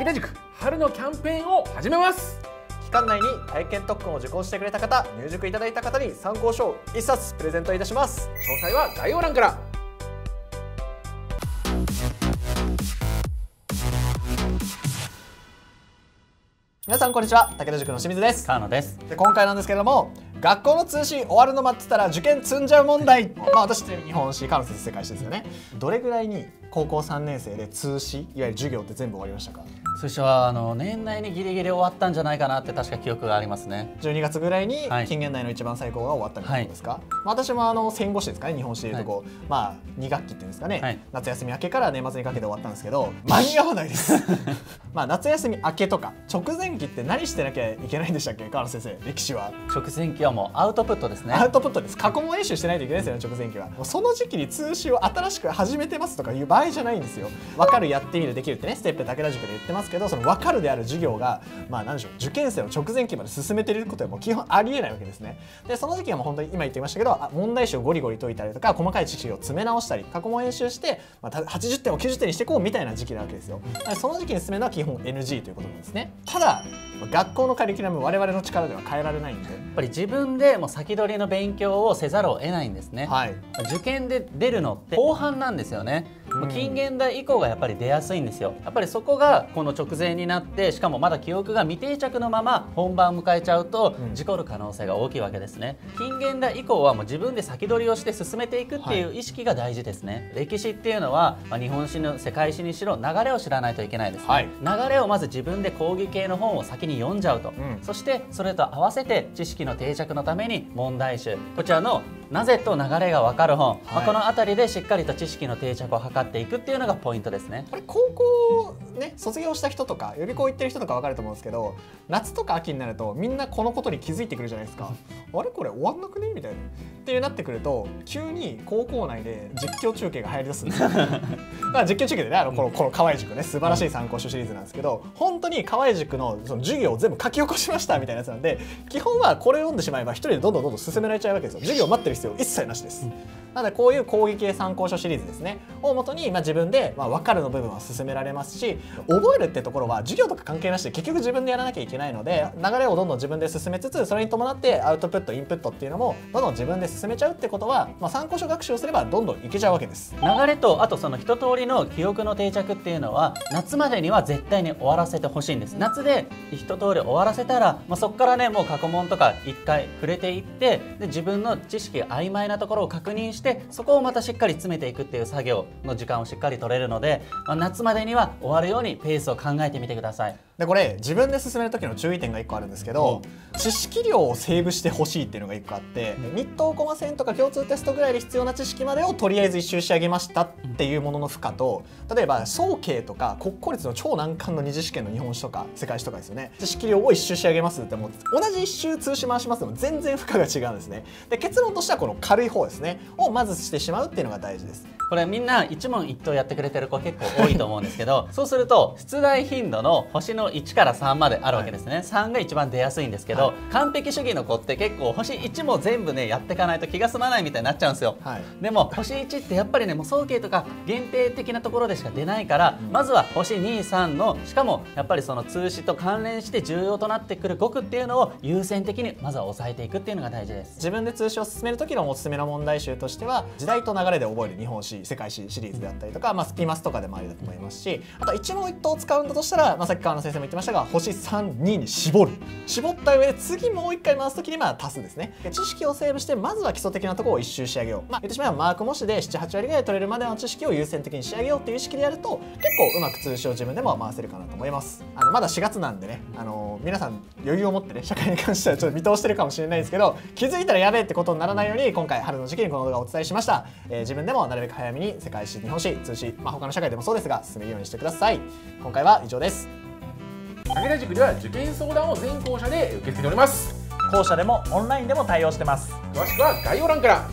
武田塾春のキャンペーンを始めます。期間内に体験特訓を受講してくれた方入塾いただいた方に参考書を1冊プレゼントいたします。詳細は概要欄から。皆さんこんにちは。武田塾の清水です。川野です。で今回なんですけれども学校の通信終わるの待ってたら受験積んじゃう問題。まあ私って日本史関西世界史ですよね。どれぐらいに高校3年生で通史いわゆる授業って全部終わりましたか？通知はあの年内にギリギリ終わったんじゃないかなって確か記憶がありますね。12月ぐらいにはい。近現代の一番最高が終わったみたいですか、まあ、私もあの戦後史ですかね日本史でいうとこう、まあ2学期っていうんですかね、はい。夏休み明けから年末にかけて終わったんですけど間に合わないです。まあ夏休み明けとか直前期って何してなきゃいけないんでしたっけ川野先生歴史は。直前期はもうアウトプットですね。アウトプットです。過去問演習してないといけないですよね直前期は。その時期に通信を新しく始めてますとかいう場合じゃないんですよ。分かるやってみるできるってねステップ武田塾で言ってますけどその分かるである授業がまあ何でしょう受験生の直前期まで進めてることはもう基本ありえないわけですね。でその時期はもう本当に今言ってましたけどあ問題集をゴリゴリ解いたりとか細かい知識を詰め直したり過去問演習して、まあ、た80点を90点にしていこうみたいな時期なわけですよ。その時期に進めるのは基本 NG ということなんですね。ただ学校のカリキュラム我々の力では変えられないんで。やっぱり自分でもう先取りの勉強をせざるを得ないんですね、はい。受験で出るのって後半なんですよね、もう近現代以降がやっぱり出やすいんですよ。やっぱりそこがこの直前になってしかもまだ記憶が未定着のまま本番を迎えちゃうとうん。事故る可能性が大きいわけですね。近現代以降はもう自分で先取りをして進めていくっていう意識が大事ですね、歴史っていうのは、まあ、日本史の世界史にしろ流れを知らないといけないですね、はい。流れをまず自分で講義系の本を先に読んじゃうと、うん。そしてそれと合わせて知識の定着のために問題集。こちらのなぜと流れが分かる本、まあはいこの辺りでしっかりと知識の定着を図っていくっていうのがポイントですね。これ高校ね卒業した人とか予備校行ってる人とか分かると思うんですけど夏とか秋になるとみんなこのことに気づいてくるじゃないですか。あれこれ終わんなくね？みたいな。っていうなってくると急に高校内で実況中継が入り出すんですよ。だから実況中継でねあのこのこの河合塾ね素晴らしい参考書シリーズなんですけど本当に河合塾のその授業を全部書き起こしましたみたいなやつなんで基本はこれを読んでしまえば一人でどんどんどんどん進められちゃうわけですよ。授業を待ってる必要一切なしです、なのでこういう講義系参考書シリーズですねをもとに、まあ、自分で、まあ、分かるの部分は進められますし覚えるってところは授業とか関係なしで結局自分でやらなきゃいけないので流れをどんどん自分で進めつつそれに伴ってアウトプットインプットっていうのもどんどん自分で進めちゃうってことは、まあ、参考書学習をすればどんどんいけちゃうわけです。流れとあとその一通りの記憶の定着っていうのは夏までには絶対に終わらせてほしいんです夏で一通り終わらせたら、まあ、そこからねもう過去問とか一回触れていってで自分の知識曖昧なところを確認してそこをまたしっかり詰めていくっていう作業の時間をしっかり取れるので、まあ、夏までには終わるようにペースを考えてみてください。でこれ自分で進める時の注意点が1個あるんですけど、知識量をセーブしてほしいっていうのが1個あって日東コマ線とか共通テストぐらいで必要な知識までをとりあえず一周仕上げましたっていうものの負荷と例えば総計とか国公立の超難関の二次試験の日本史とか世界史とかですよね。知識量を一周仕上げますってもう同じ一周通し回しますでも全然負荷が違うんですね。で結論としてはこの軽い方ですねをまずしてしまうっていうのが大事です。これみんな一問一答やってくれてる子結構多いと思うんですけど そうすると出題頻度の星の1から3まであるわけですね、3が一番出やすいんですけど、はい。完璧主義の子って結構星1も全部ねやっていかないと気が済まないみたいになっちゃうんですよ、はい。でも星1ってやっぱりねもう早慶とか限定的なところでしか出ないから、うん。まずは星23のしかもやっぱりその通詞と関連して重要となってくる語句っていうのを優先的にまずは抑えていくっていうのが大事です。自分で通史を進める時のおすすめの問題集としては時代と流れで覚える日本史世界史シリーズであったりとか、まあ、スピマスとかでもありだと思いますしあとは一問一答を使うんだとしたら、まあ、さっき川野先生も言ってましたが星32に絞る。絞った上で次もう一回回す時にまあ足すですね。知識をセーブしてまずは基礎的なところを一周仕上げよう。まあ言ってしまえばマーク模試で78割ぐらい取れるまでの知識を優先的に仕上げようっていう意識でやると結構うまく通史を自分でも回せるかなと思います。あのまだ4月なんでねあの皆さん余裕を持ってね社会に関してはちょっと見通してるかもしれないですけど気づいたらやべえってことにならないように今回春の時期にこの動画をお伝えしました、えー自分でもなるべく早めに世界史日本史通史、まあ、他の社会でもそうですが進めるようにしてください。今回は以上です。武田塾では受験相談を全校舎で受け付けております。校舎でもオンラインでも対応してます。詳しくは概要欄から